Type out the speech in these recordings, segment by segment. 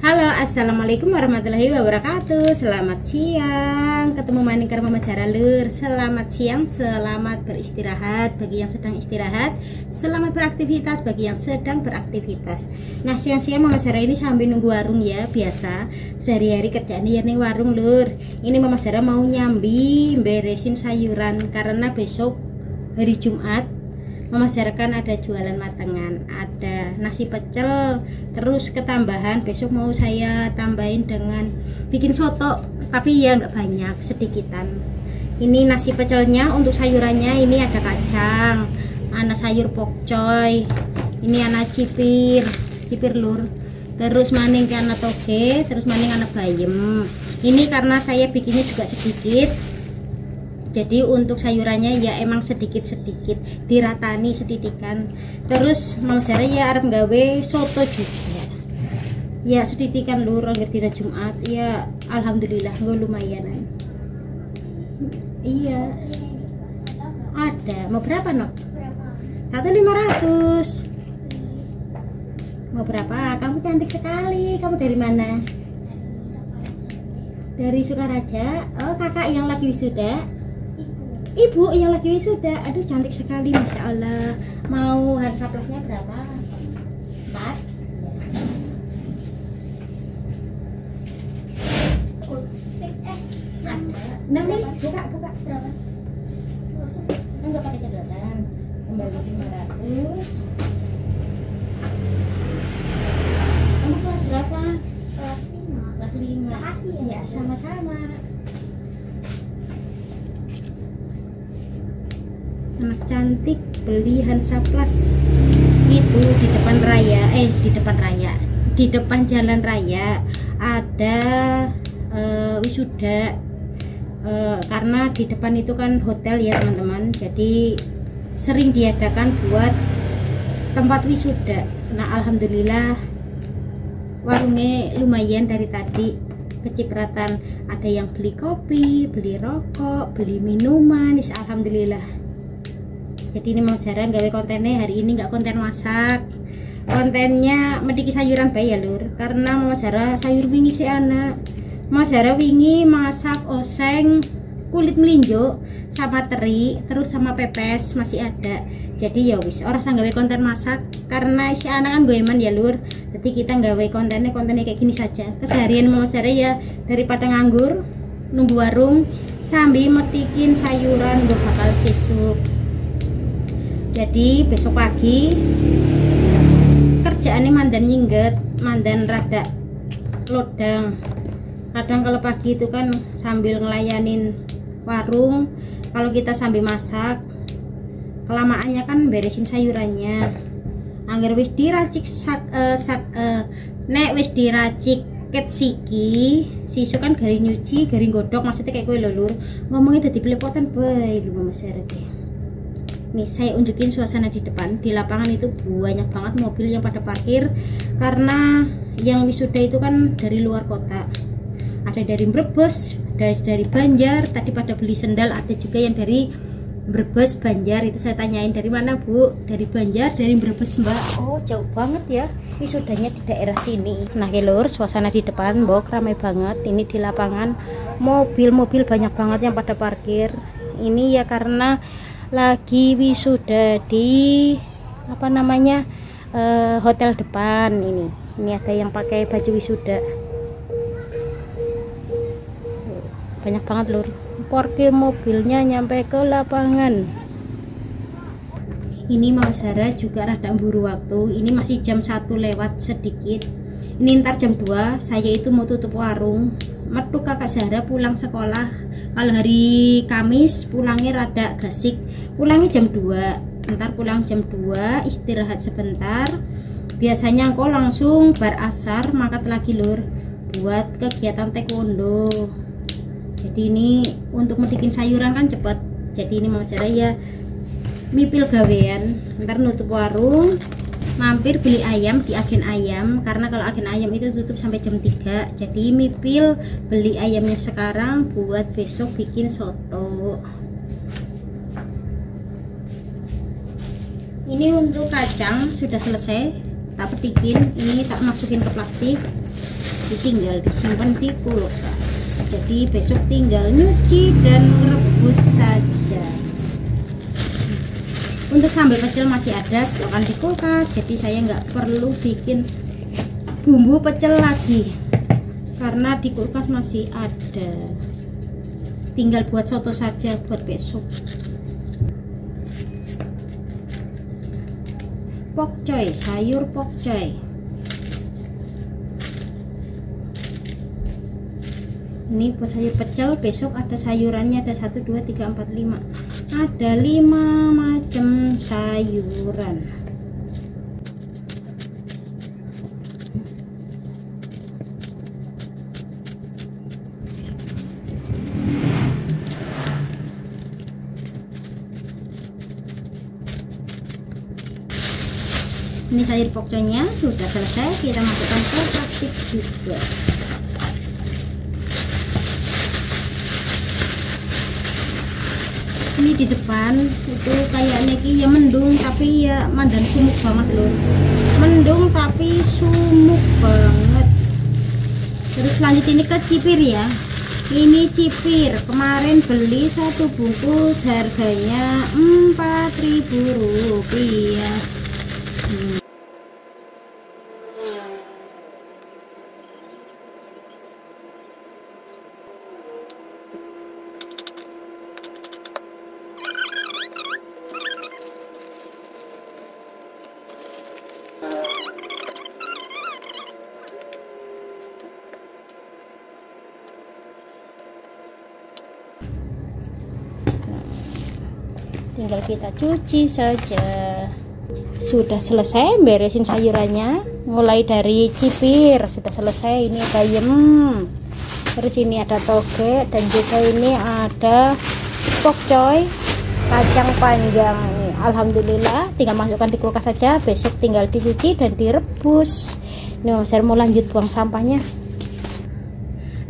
Halo, assalamualaikum warahmatullahi wabarakatuh. Selamat siang, ketemu maning Mama Zara Lur. Selamat siang, selamat beristirahat bagi yang sedang istirahat. Selamat beraktivitas bagi yang sedang beraktivitas. Nah, siang-siang Mama Zara ini sambil nunggu warung ya, biasa. Sehari-hari kerjaan ya nih warung Lur. Ini Mama Zara mau nyambi beresin sayuran karena besok hari Jumat memasarkan ada jualan matangan ada nasi pecel terus ketambahan besok mau saya tambahin dengan bikin soto tapi ya nggak banyak sedikitan. Ini nasi pecelnya untuk sayurannya ini ada kacang anak sayur pokcoy ini anak cipir cipir lur terus maning anak toge terus maning anak bayem ini karena saya bikinnya juga sedikit jadi untuk sayurannya ya emang sedikit-sedikit diratani sedidikan terus mau saya ya arep gawe soto juga. Ya sedidikan lur ngerti Jumat. Ya alhamdulillah gue lumayan. Iya. Ada. Mau berapa no satu lima ratus. Mau berapa? Kamu cantik sekali. Kamu dari mana? Dari Sukaraja. Oh kakak yang lagi wisuda ibu yang lagi wisuda. Aduh cantik sekali masya Allah. Mau harga saplasnya berapa? Empat. Ada nah buka buka berapa? Enggak pakai sedotan. Kembali lima ratus kamu kelas berapa? Kelas lima. Kelas lima. Makasih ya. Sama-sama anak cantik beli Hansaplas itu di depan raya eh di depan raya di depan jalan raya ada uh, wisuda. Uh, karena di depan itu kan hotel ya teman-teman. Jadi sering diadakan buat tempat wisuda. Nah alhamdulillah warungnya lumayan dari tadi kecipratan. Ada yang beli kopi beli rokok beli minuman alhamdulillah jadi ini mau jarang gawe kontennya hari ini nggak konten masak. Kontennya mediki sayuran bayi ya lur. Karena mau Zara sayur wingi si anak. Mau Zara wingi masak oseng kulit melinjo sama teri terus sama pepes masih ada. Jadi ya wis orang sang gawe konten masak. Karena si anak kan goeman ya lur. Jadi kita gawe kontennya kontennya kayak gini saja. Keseharian mau Zara ya daripada nganggur nunggu warung sambil metikin sayuran gue bakal sisuk jadi besok pagi kerjaannya mandan nyingget mandan rada lodang. Kadang kalau pagi itu kan sambil ngelayanin warung kalau kita sambil masak kelamaannya kan beresin sayurannya. Angger wis diracik sak, uh, sak uh, nek wis diracik ket siki sisu kan garing nyuci garing godok maksudnya kayak gue lulur ngomongnya tadi pelepotan baik lu mama sereke nih saya unjukin suasana di depan. Di lapangan itu banyak banget mobil yang pada parkir. Karena yang wisuda itu kan dari luar kota. Ada dari Brebes dari dari Banjar tadi pada beli sendal ada juga yang dari Brebes Banjar. Itu saya tanyain dari mana Bu? Dari Banjar dari Brebes Mbak. Oh jauh banget ya wisudanya di daerah sini. Nah kelur suasana di depan bok ramai banget. Ini di lapangan mobil-mobil banyak banget yang pada parkir. Ini ya karena lagi wisuda di apa namanya uh, hotel depan ini. Ini ada yang pakai baju wisuda. Banyak banget lur. Parkir mobilnya nyampe ke lapangan. Ini mau Zara juga rada buru waktu. Ini masih jam 1 lewat sedikit ini ntar jam 2 saya itu mau tutup warung. Metu kakak Zara pulang sekolah. Kalau hari Kamis pulangnya rada gasik. Pulangnya jam 2 ntar pulang jam 2 istirahat sebentar. Biasanya kok langsung bar asar makat lagi lur buat kegiatan taekwondo. Jadi ini untuk medikin sayuran kan cepet. Jadi ini mau cara ya. Mipil gawean. Ntar nutup warung mampir beli ayam di agen ayam karena kalau agen ayam itu tutup sampai jam 3 jadi mipil beli ayamnya sekarang buat besok bikin soto. Ini untuk kacang sudah selesai tak petikin. Ini tak masukin ke plastik jadi tinggal disimpan di kulkas. Jadi besok tinggal nyuci dan rebus saja untuk sambal pecel masih ada stokan di kulkas. Jadi saya nggak perlu bikin bumbu pecel lagi. Karena di kulkas masih ada. Tinggal buat soto saja buat besok. Pokcoy sayur pokcoy ini buat sayur pecel besok ada sayurannya ada 1 2 3 4 5 ada 5 macam sayuran. Ini sayur pokconya sudah selesai kita masukkan ke plastik juga ini di depan. Itu kayaknya ki ya mendung tapi ya mandan sumuk banget loh mendung tapi sumuk banget. Terus lanjut ini ke cipir ya. Ini cipir. Kemarin beli satu bungkus harganya 4000 rupiah. Hmm. Tinggal kita cuci saja. Sudah selesai beresin sayurannya. Mulai dari cipir. Sudah selesai ini bayam. Terus ini ada toge dan juga ini ada pokcoy kacang panjang. Alhamdulillah tinggal masukkan di kulkas saja. Besok tinggal dicuci dan direbus. Ini saya mau lanjut buang sampahnya.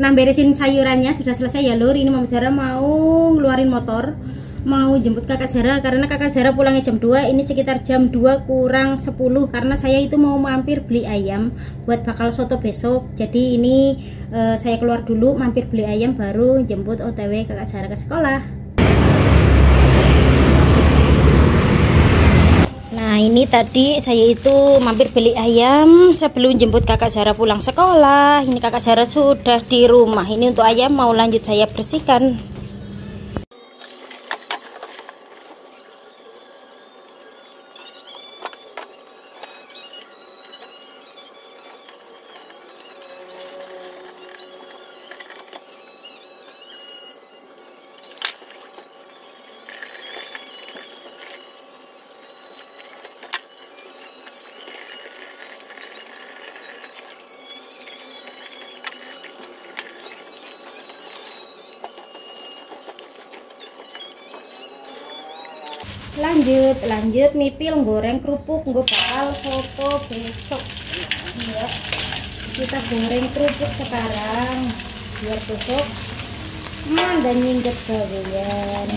Nah beresin sayurannya. Sudah selesai ya lur. Ini Zara mau ngeluarin motor mau jemput kakak Zara karena kakak Zara pulangnya jam 2 ini sekitar jam 2 kurang 10 karena saya itu mau mampir beli ayam buat bakal soto besok. Jadi ini uh, saya keluar dulu mampir beli ayam baru jemput otw kakak Zara ke sekolah. Nah ini tadi saya itu mampir beli ayam sebelum jemput kakak Zara pulang sekolah. Ini kakak Zara sudah di rumah. Ini untuk ayam mau lanjut saya bersihkan lanjut lanjut mipil goreng kerupuk gue bakal soto besok. Ya kita goreng kerupuk sekarang biar besok dan nyingget bagian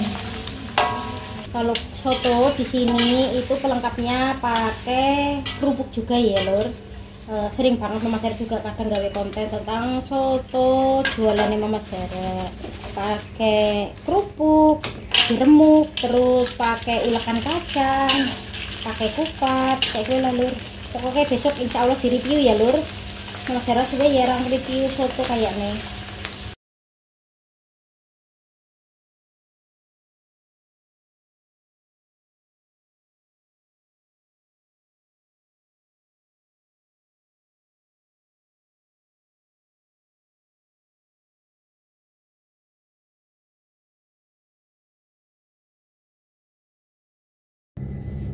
kalau soto di sini itu pelengkapnya pakai kerupuk juga ya lor e, sering banget mama Sarah juga kadang gawe konten tentang soto jualannya mama Sarah pakai kerupuk diremuk terus pakai ulakan kacang pakai kupat kayak gue lah lur. Pokoknya besok insya Allah di review ya lur. Mas sudah ya orang review soto kayak nih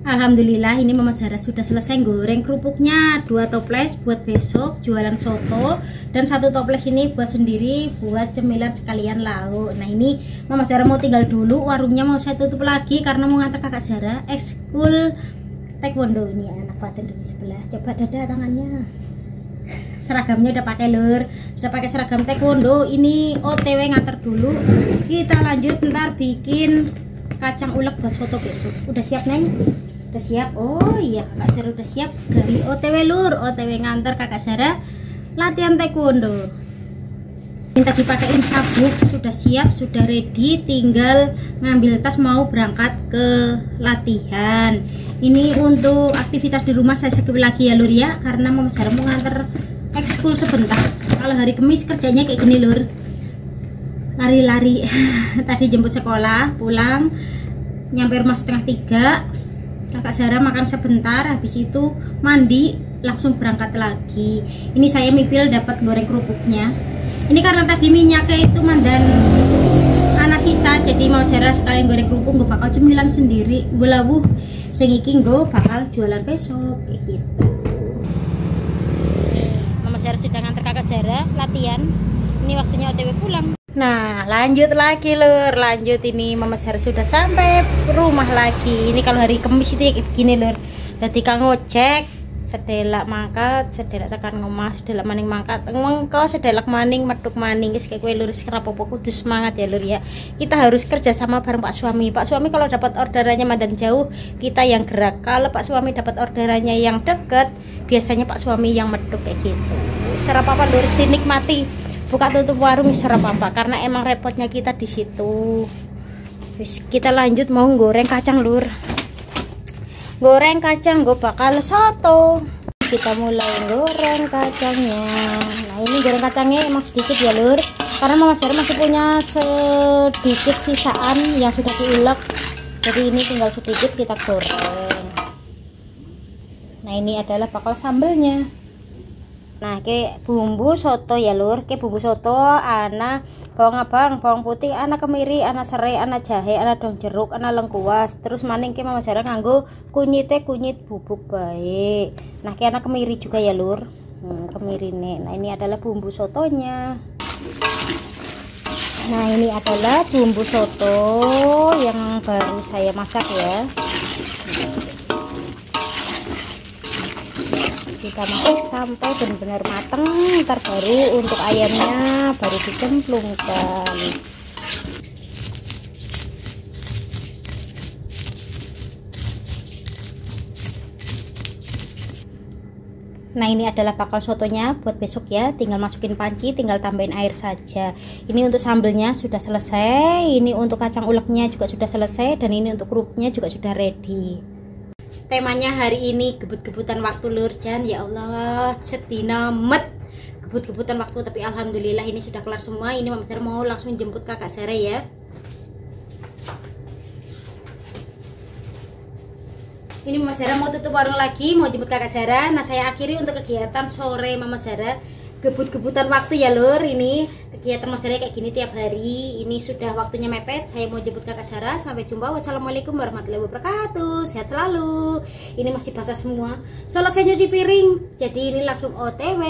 Alhamdulillah ini Mama Zara sudah selesai goreng kerupuknya. Dua toples buat besok jualan soto. Dan satu toples ini buat sendiri buat cemilan sekalian lauk. Nah ini Mama Zara mau tinggal dulu warungnya mau saya tutup lagi karena mau ngantar kakak Zara ekskul taekwondo. Ini anak paten di sebelah. Coba dada tangannya. Seragamnya udah pakai lur sudah pakai seragam taekwondo. Ini otw ngantar dulu. Kita lanjut ntar bikin kacang ulek buat soto besok. Udah siap neng udah siap? Oh iya kakak Sarah udah siap. Dari OTW lur OTW ngantar kakak Sarah. Latihan taekwondo. Minta dipakein sabuk sudah siap sudah ready tinggal ngambil tas mau berangkat ke latihan. Ini untuk aktivitas di rumah saya skip lagi ya lur ya karena mau Sarah mau nganter ekskul sebentar. Kalau hari kemis kerjanya kayak gini lur. Lari-lari. Tadi jemput sekolah pulang nyampe rumah setengah tiga kakak Sarah makan sebentar habis itu mandi langsung berangkat lagi. Ini saya mipil dapat goreng kerupuknya. Ini karena tadi minyaknya itu mandan anak sisa jadi mau cara sekalian goreng kerupuk gue bakal cemilan sendiri. Gue labu sengiki gue bakal jualan besok kayak gitu. Mama Sarah sedang antar kakak Sarah latihan. Ini waktunya OTW pulang Nah lanjut lagi lur. Lanjut ini Mama Sarah sudah sampai rumah lagi. Ini kalau hari Kamis itu ya begini lur. Jadi kang ngecek sedelak mangkat sedelak tekan ngomah sedelak maning mangkat mengko sedelak maning meduk maning. Guys kayak kue lurus kerapopo kudu semangat ya lur ya. Kita harus kerja sama bareng pak suami. Pak suami kalau dapat orderannya madan jauh kita yang gerak. Kalau pak suami dapat orderannya yang deket biasanya pak suami yang meduk kayak gitu. Serap apa lur. Dinikmati buka tutup warung serap apa? Karena emang repotnya kita di situ. Terus kita lanjut mau goreng kacang lur. Goreng kacang gue bakal soto. Kita mulai goreng kacangnya. Nah ini goreng kacangnya emang sedikit ya lur. Karena mama Sarah masih punya sedikit sisaan yang sudah diulek. Jadi ini tinggal sedikit kita goreng. Nah ini adalah bakal sambelnya nah ke bumbu soto ya lur. Ke bumbu soto anak bawang abang bawang putih anak kemiri anak serai anak jahe anak dong jeruk anak lengkuas. Terus maning ke mama Sarah nganggo kunyite kunyit bubuk baik. Nah ke anak kemiri juga ya lur. Hmm, kemiri nih nah ini adalah bumbu sotonya. Nah ini adalah bumbu soto yang baru saya masak ya kita masak sampai benar-benar matang ntar baru untuk ayamnya baru dicemplungkan Nah ini adalah bakal sotonya buat besok ya. Tinggal masukin panci tinggal tambahin air saja. Ini untuk sambelnya sudah selesai. Ini untuk kacang uleknya juga sudah selesai. Dan ini untuk kerupuknya juga sudah ready temanya hari ini gebut-gebutan waktu lur Jan. Ya Allah setina met. Gebut-gebutan waktu tapi alhamdulillah ini sudah kelar semua. Ini Mama Sarah mau langsung jemput kakak Sarah ya. Ini Mama Sarah mau tutup warung lagi mau jemput kakak Sarah nah saya akhiri untuk kegiatan sore Mama Sarah gebut-gebutan waktu ya lur. Ini kegiatan mas kayak gini tiap hari. Ini sudah waktunya mepet. Saya mau jemput kakak Sarah. Sampai jumpa. Wassalamualaikum warahmatullahi wabarakatuh. Sehat selalu. Ini masih basah semua. Selesai nyuci piring. Jadi ini langsung otw